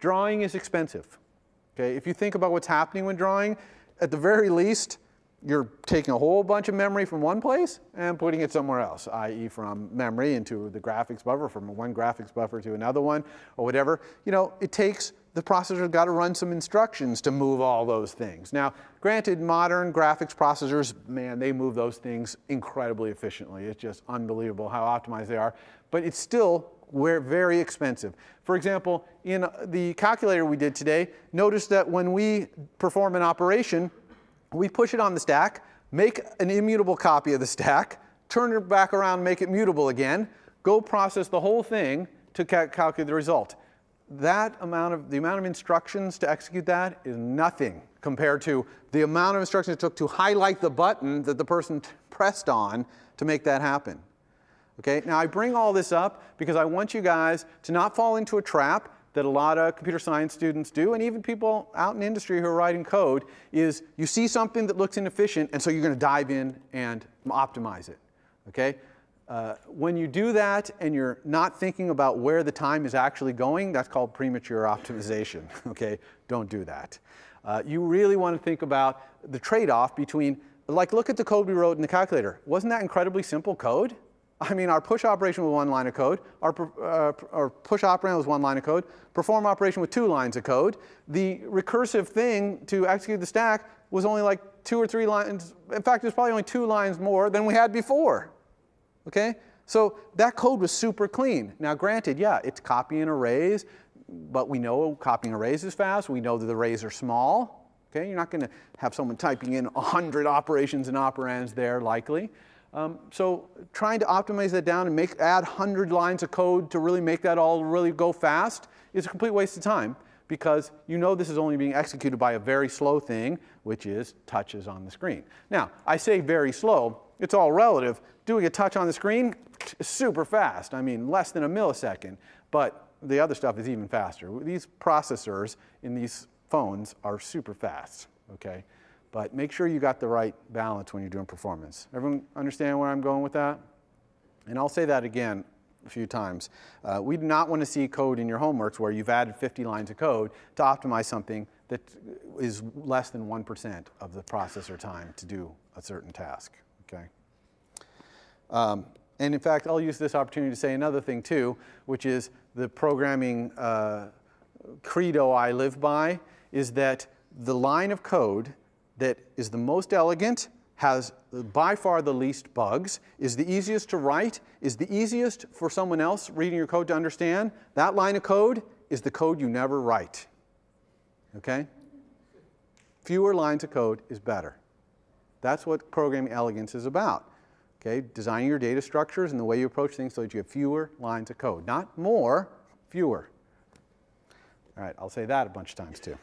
drawing is expensive. Okay, if you think about what's happening when drawing, at the very least, you're taking a whole bunch of memory from one place and putting it somewhere else, i.e. from memory into the graphics buffer, from one graphics buffer to another one, or whatever. You know, it takes, the processor's got to run some instructions to move all those things. Now, granted, modern graphics processors, man, they move those things incredibly efficiently. It's just unbelievable how optimized they are. But it's still very expensive. For example, in the calculator we did today, notice that when we perform an operation, we push it on the stack, make an immutable copy of the stack, turn it back around, make it mutable again, go process the whole thing to ca calculate the result. That amount of, the amount of instructions to execute that is nothing compared to the amount of instructions it took to highlight the button that the person pressed on to make that happen. Okay, now I bring all this up because I want you guys to not fall into a trap that a lot of computer science students do, and even people out in industry who are writing code, is you see something that looks inefficient, and so you're going to dive in and optimize it. Okay? Uh, when you do that and you're not thinking about where the time is actually going, that's called premature optimization. okay? Don't do that. Uh, you really want to think about the trade-off between, like look at the code we wrote in the calculator. Wasn't that incredibly simple code? I mean, our push operation was one line of code. Our, uh, our push operand was one line of code. Perform operation with two lines of code. The recursive thing to execute the stack was only like two or three lines. In fact, was probably only two lines more than we had before. Okay? So that code was super clean. Now, granted, yeah, it's copying arrays, but we know copying arrays is fast. We know that the arrays are small. Okay? You're not going to have someone typing in 100 operations and operands there, likely. Um, so trying to optimize that down and make add 100 lines of code to really make that all really go fast is a complete waste of time because you know this is only being executed by a very slow thing, which is touches on the screen. Now, I say very slow, it's all relative. Doing a touch on the screen is super fast. I mean, less than a millisecond, but the other stuff is even faster. These processors in these phones are super fast, okay? But make sure you got the right balance when you're doing performance. Everyone understand where I'm going with that? And I'll say that again a few times. Uh, we do not want to see code in your homeworks where you've added 50 lines of code to optimize something that is less than 1% of the processor time to do a certain task, okay? Um, and in fact, I'll use this opportunity to say another thing too, which is the programming uh, credo I live by is that the line of code that is the most elegant, has by far the least bugs, is the easiest to write, is the easiest for someone else reading your code to understand, that line of code is the code you never write. Okay? Fewer lines of code is better. That's what programming elegance is about. Okay? Designing your data structures and the way you approach things so that you have fewer lines of code. Not more, fewer. All right, I'll say that a bunch of times too.